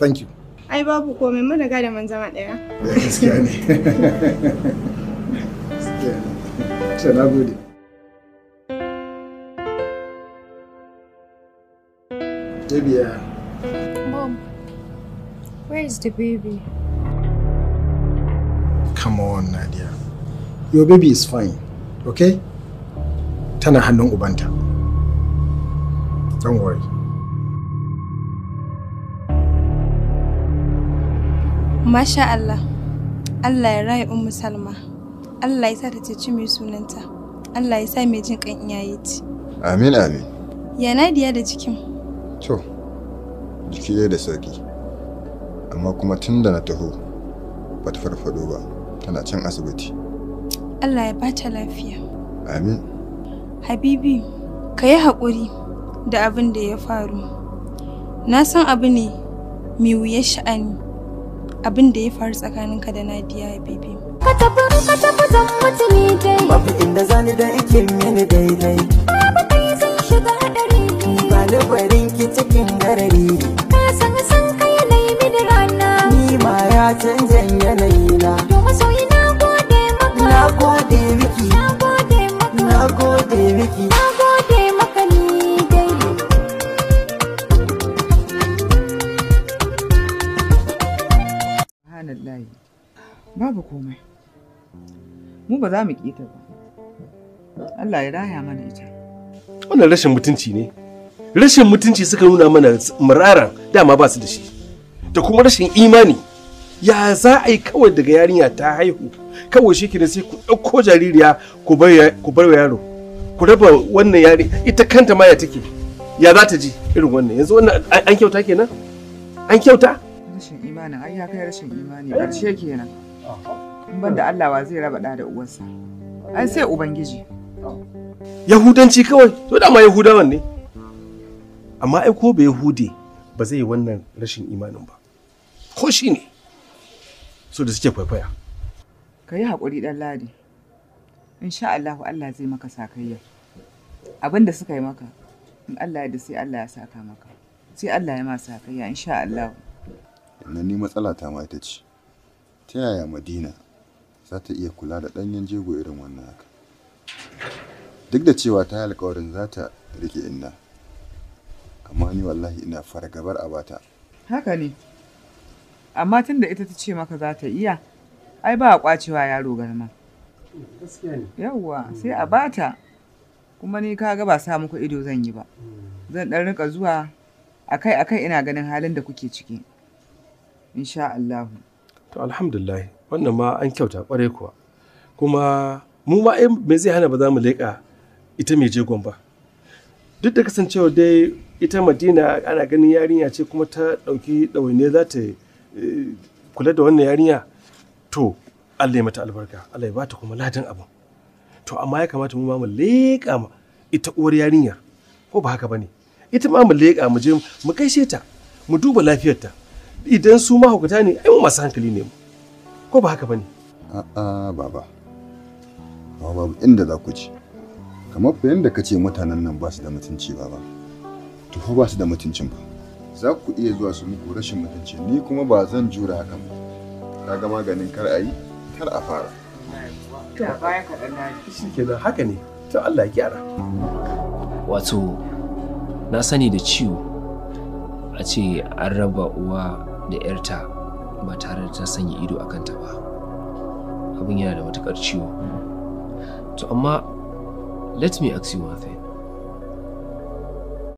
thank you Ai babu komai mun riga da mun zama ɗaya. gaskiya ne gaskiya ne na gode Baby, Mom, where is the baby? Come on, Nadia. Your baby is fine, okay? Tana hannun ubanta. Don't worry. Masha Allah. Allah ya raya Ummu Salma. Allah ya sa ta ceci mai sunanta. Allah ya sa mai jin kan iyaye ce. Amin amin. Ya Nadiya da jikin. To, jiki dai da sauƙi. Amma kuma tun da na taho, ba ta farfado ba, tana can asibiti. Allah ya bata lafiya. Amin. Habibi, ka yi haƙuri da abin da ya faru. Na san abu ne mai wuyar sha'ani abin da ya faru tsakaninka da Nadiya Habibi. Ka tafi ka tafi zan mutu ni dai. Babu inda zani da ike mini daidai Babu kai zan shiga hadari. Ba ni barin ki cikin garari Ka san san kai na yi mini rana. Ni ma ya canjan Babu komai. Mu ba za mu ƙi ta ba. Allah ya raya mana ita. wannan rashin mutunci ne. Rashin mutunci suka nuna mana muraran dama ba su da shi. Da kuma rashin imani. Ya za a yi kawai daga yarinya ta haihu kawai shi kenan sai ku ɗauko jaririya ku bar ya- ku bar wa yaro. Ku raba wannan yari ita kanta ma ya take. Ya za ta ji irin wannan? Yanzu wannan an kyauta kenan? An kyauta? Rashin imanin ai ya kai rashin imani. Ƙarshe kenan. In ban da Allah wa zai raba ɗa da uwarsa. Ai sai Ubangiji. yahudanci kawai to dama yahudawan ne amma ai ko ba yahude ba zai yi wannan rashin imanin ba ko shi ne so da suke kwaikwaya Ka yi haƙuri ɗan ladi. Insha Allahu Allah zai maka sakayya. Abin da suka yi maka, in Allah ya da sai Allah ya saka maka. Sai Allah ya ma sakayya insha Allahu. Wannan ni matsala ta ma ita ce. Ta yaya Madina za ta iya kula da ɗanyen jego irin wannan haka? Duk da cewa ta yi alkawarin za ta riƙe inna. Amma ni wallahi ina fargabar a bata. Haka ne. Amma tun da ita ta ce maka za ta iya, ai ba a ƙwacewa yaro garma. Yawwa, sai a bata. Kuma ni ka ga ba sa muku ido zan yi ba. Zan ɗan riƙa zuwa akai-akai ina ganin halin da kuke ciki. Insha Allahu. To alhamdulillah wannan ma an kyauta ƙwarai kuwa. Kuma mu ma ai me zai hana ba za mu leƙa ita mai jegon ba? Duk da kasancewa dai ita madina ana ganin yarinya ce kuma ta ɗauki ɗawaine za ta eh, kula da wannan yarinya to allah ya mata albarka allah ya bata kuma ladan abin to amma ya kamata mu ma mu leƙa ita uwar yarinyar ko ba haka ba ne? Ita ma mu leƙa mu je mu gaishe ta mu duba lafiyarta. Idan su mahaukata ne ai mu masu hankali ne mu ko ba haka ba ne A'a baba. Baba babu inda za ku ci. Kamar fa yanda ka ce mutanen nan ba su da mutunci baba. To fa ba su da mutuncin ba. Za ku iya zuwa su muku rashin mutunci ni kuma ba zan jura hakan ba. Ka ga maganin kar a yi kar a fara. To, bayan kaɗan na shi kenan haka ne to Allah ya gyara wato na sani da ciwo a ce an raba uwa da 'yarta ba tare da ta sanya ido a kanta ba. Abin yana da matuƙar ciwo. To amma let me ask you one thing.